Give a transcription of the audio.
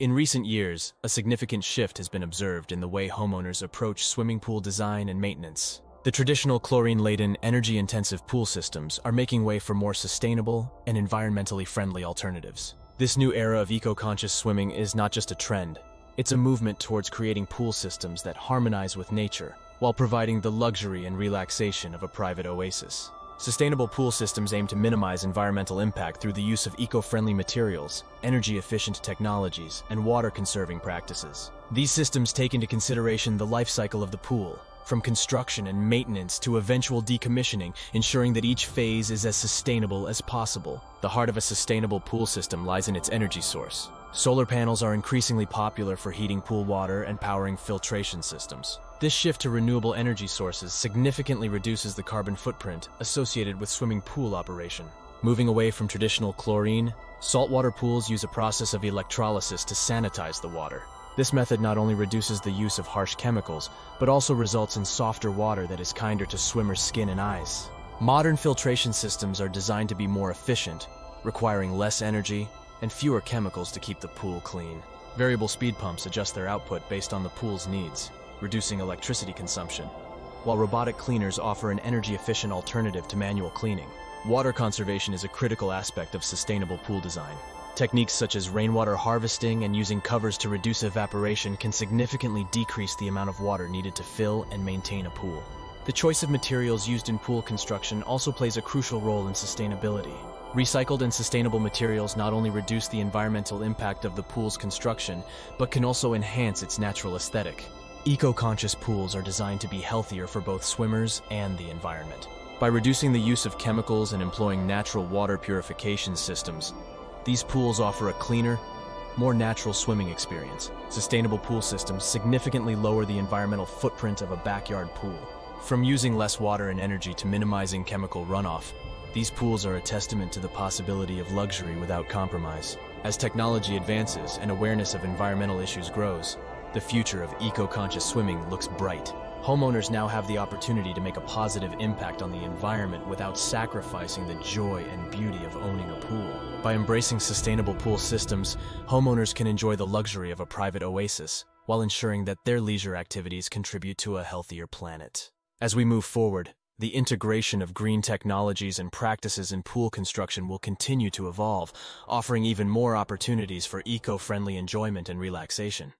In recent years, a significant shift has been observed in the way homeowners approach swimming pool design and maintenance. The traditional chlorine-laden, energy-intensive pool systems are making way for more sustainable and environmentally friendly alternatives. This new era of eco-conscious swimming is not just a trend, it's a movement towards creating pool systems that harmonize with nature while providing the luxury and relaxation of a private oasis. Sustainable pool systems aim to minimize environmental impact through the use of eco-friendly materials, energy-efficient technologies, and water-conserving practices. These systems take into consideration the life cycle of the pool, from construction and maintenance to eventual decommissioning, ensuring that each phase is as sustainable as possible. The heart of a sustainable pool system lies in its energy source. Solar panels are increasingly popular for heating pool water and powering filtration systems. This shift to renewable energy sources significantly reduces the carbon footprint associated with swimming pool operation. Moving away from traditional chlorine, saltwater pools use a process of electrolysis to sanitize the water. This method not only reduces the use of harsh chemicals, but also results in softer water that is kinder to swimmers' skin and eyes. Modern filtration systems are designed to be more efficient, requiring less energy and fewer chemicals to keep the pool clean. Variable speed pumps adjust their output based on the pool's needs, reducing electricity consumption, while robotic cleaners offer an energy-efficient alternative to manual cleaning. Water conservation is a critical aspect of sustainable pool design. Techniques such as rainwater harvesting and using covers to reduce evaporation can significantly decrease the amount of water needed to fill and maintain a pool. The choice of materials used in pool construction also plays a crucial role in sustainability. Recycled and sustainable materials not only reduce the environmental impact of the pool's construction, but can also enhance its natural aesthetic. Eco-conscious pools are designed to be healthier for both swimmers and the environment. By reducing the use of chemicals and employing natural water purification systems, these pools offer a cleaner, more natural swimming experience. Sustainable pool systems significantly lower the environmental footprint of a backyard pool. From using less water and energy to minimizing chemical runoff, these pools are a testament to the possibility of luxury without compromise. As technology advances and awareness of environmental issues grows, the future of eco-conscious swimming looks bright. Homeowners now have the opportunity to make a positive impact on the environment without sacrificing the joy and beauty of owning a pool. By embracing sustainable pool systems, homeowners can enjoy the luxury of a private oasis while ensuring that their leisure activities contribute to a healthier planet. As we move forward, the integration of green technologies and practices in pool construction will continue to evolve, offering even more opportunities for eco-friendly enjoyment and relaxation.